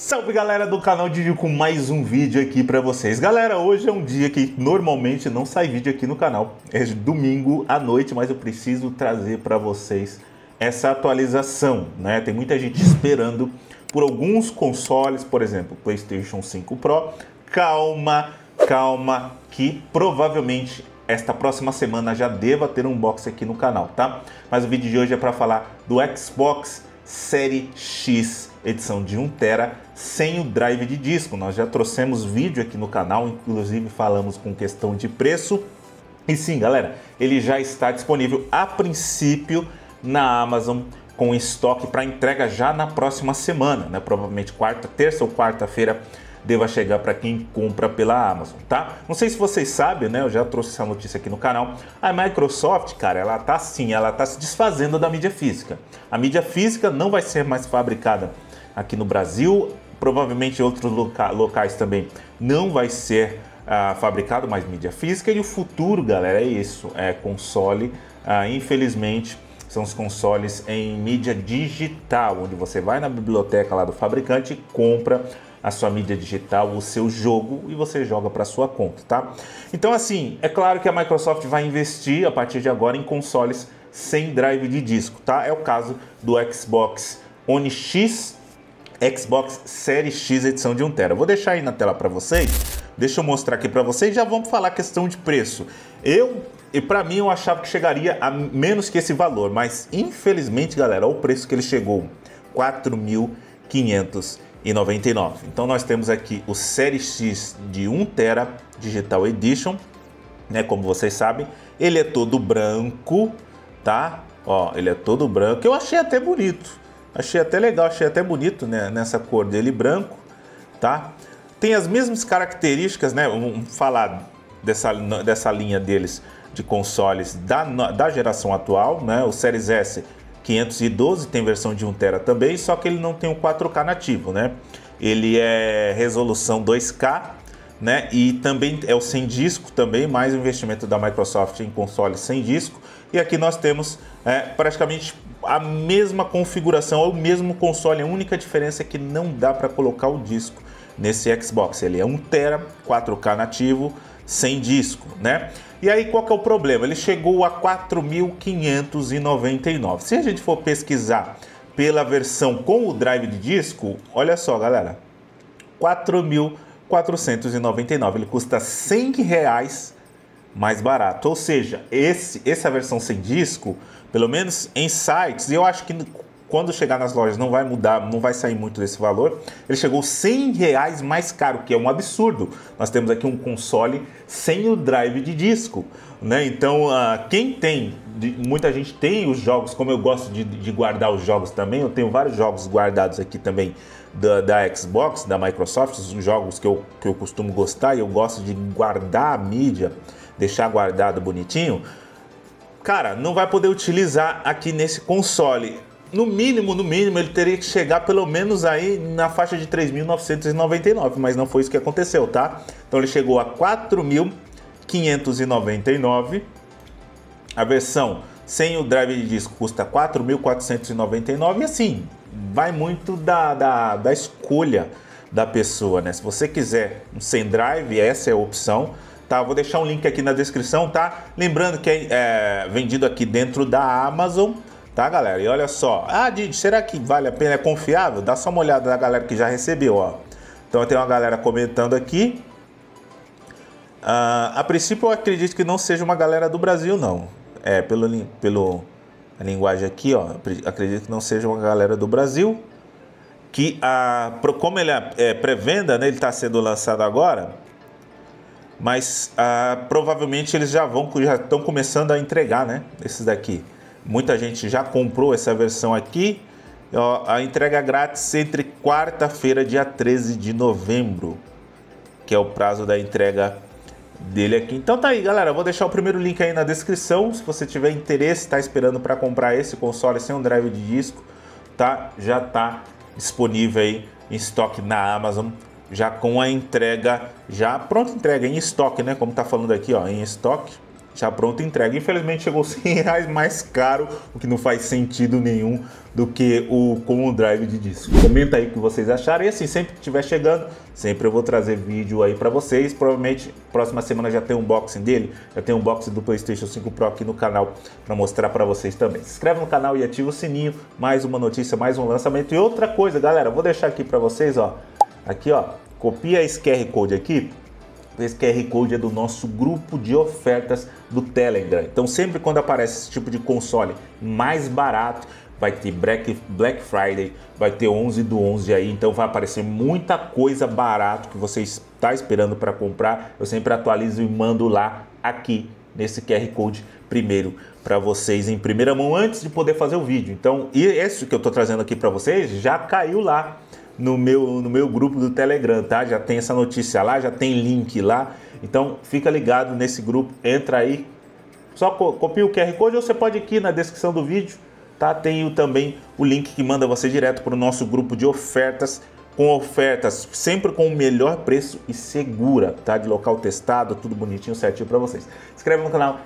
Salve galera do canal Didi com mais um vídeo aqui para vocês. Galera, hoje é um dia que normalmente não sai vídeo aqui no canal. É domingo à noite, mas eu preciso trazer para vocês essa atualização, né? Tem muita gente esperando por alguns consoles, por exemplo, PlayStation 5 Pro. Calma, calma, que provavelmente esta próxima semana já deva ter um box aqui no canal, tá? Mas o vídeo de hoje é para falar do Xbox Série X edição de 1TB sem o drive de disco. Nós já trouxemos vídeo aqui no canal, inclusive falamos com questão de preço. E sim, galera, ele já está disponível a princípio na Amazon com estoque para entrega já na próxima semana, né? Provavelmente quarta, terça ou quarta-feira deva chegar para quem compra pela Amazon, tá? Não sei se vocês sabem, né? Eu já trouxe essa notícia aqui no canal. A Microsoft, cara, ela tá assim, ela tá se desfazendo da mídia física. A mídia física não vai ser mais fabricada aqui no Brasil, provavelmente outros loca locais também não vai ser uh, fabricado mais mídia física e o futuro, galera, é isso, é console, uh, infelizmente são os consoles em mídia digital, onde você vai na biblioteca lá do fabricante e compra a sua mídia digital, o seu jogo e você joga para sua conta, tá? Então assim, é claro que a Microsoft vai investir a partir de agora em consoles sem drive de disco, tá? É o caso do Xbox One X Xbox Series X edição de 1TB. Vou deixar aí na tela para vocês. Deixa eu mostrar aqui para vocês. Já vamos falar questão de preço. Eu e para mim eu achava que chegaria a menos que esse valor, mas infelizmente, galera, o preço que ele chegou, 4.599. Então nós temos aqui o Série X de 1 TB Digital Edition, né, como vocês sabem, ele é todo branco, tá? Ó, ele é todo branco. Eu achei até bonito. Achei até legal, achei até bonito né, nessa cor dele branco, tá? Tem as mesmas características, né? Vamos falar dessa, dessa linha deles de consoles da, da geração atual, né? O Series S 512 tem versão de 1TB também, só que ele não tem o 4K nativo, né? Ele é resolução 2K, né? E também é o sem disco também, mais o investimento da Microsoft em consoles sem disco. E aqui nós temos é, praticamente a mesma configuração, o mesmo console, a única diferença é que não dá para colocar o disco nesse Xbox. Ele é 1 TB, 4K nativo, sem disco, né? E aí qual que é o problema? Ele chegou a 4.599. Se a gente for pesquisar pela versão com o drive de disco, olha só, galera, 4.499. Ele custa 100 reais mais barato. Ou seja, esse, essa versão sem disco, pelo menos em sites, e eu acho que quando chegar nas lojas não vai mudar, não vai sair muito desse valor. Ele chegou 100 reais mais caro, que é um absurdo. Nós temos aqui um console sem o drive de disco, né? Então, uh, quem tem, muita gente tem os jogos, como eu gosto de, de, guardar os jogos também, eu tenho vários jogos guardados aqui também da, da Xbox, da Microsoft, os jogos que eu, que eu costumo gostar e eu gosto de guardar a mídia, deixar guardado bonitinho. Cara, não vai poder utilizar aqui nesse console no mínimo, no mínimo, ele teria que chegar pelo menos aí na faixa de 3.999, mas não foi isso que aconteceu, tá? Então ele chegou a 4.599. A versão sem o drive de disco custa 4.499 e assim, vai muito da, da, da escolha da pessoa, né? Se você quiser um sem drive, essa é a opção. Tá, vou deixar um link aqui na descrição, tá? Lembrando que é, é vendido aqui dentro da Amazon, tá, galera? E olha só, ah, Didi, será que vale a pena? É confiável? Dá só uma olhada na galera que já recebeu, ó. Então tem uma galera comentando aqui. Ah, a princípio eu acredito que não seja uma galera do Brasil, não. É, pelo, pelo a linguagem aqui, ó, acredito que não seja uma galera do Brasil. Que, a, como ele é, é pré-venda, né, ele está sendo lançado agora, mas ah, provavelmente eles já vão, já estão começando a entregar, né, esses daqui. Muita gente já comprou essa versão aqui. Ó, a entrega grátis entre quarta-feira, dia 13 de novembro, que é o prazo da entrega dele aqui. Então tá aí, galera. Vou deixar o primeiro link aí na descrição. Se você tiver interesse, está esperando para comprar esse console sem um drive de disco, tá? Já tá disponível aí em estoque na Amazon, já com a entrega já pronta entrega em estoque, né? Como tá falando aqui, ó, em estoque já pronto entrega. Infelizmente chegou 100 reais mais caro, o que não faz sentido nenhum do que o com o drive de disco. Comenta aí o que vocês acharam e assim, sempre que estiver chegando, sempre eu vou trazer vídeo aí para vocês. Provavelmente próxima semana já tem um unboxing dele, já tem um unboxing do PlayStation 5 Pro aqui no canal para mostrar para vocês também. Se inscreve no canal e ativa o sininho, mais uma notícia, mais um lançamento e outra coisa, galera, vou deixar aqui para vocês, ó. Aqui, ó, copia esse QR Code aqui, esse QR Code é do nosso grupo de ofertas do Telegram. Então, sempre quando aparece esse tipo de console mais barato, vai ter Black, Friday, vai ter 11 do 11 aí, então vai aparecer muita coisa barato que você está esperando para comprar. Eu sempre atualizo e mando lá aqui nesse QR Code primeiro para vocês em primeira mão antes de poder fazer o vídeo. Então, e esse que eu estou trazendo aqui para vocês já caiu lá no meu, no meu grupo do Telegram, tá? Já tem essa notícia lá, já tem link lá. Então fica ligado nesse grupo, entra aí. Só copia o QR Code ou você pode aqui na descrição do vídeo, tá? Tem também o link que manda você direto para o nosso grupo de ofertas com ofertas sempre com o melhor preço e segura, tá? De local testado, tudo bonitinho, certinho para vocês. Se inscreve no canal.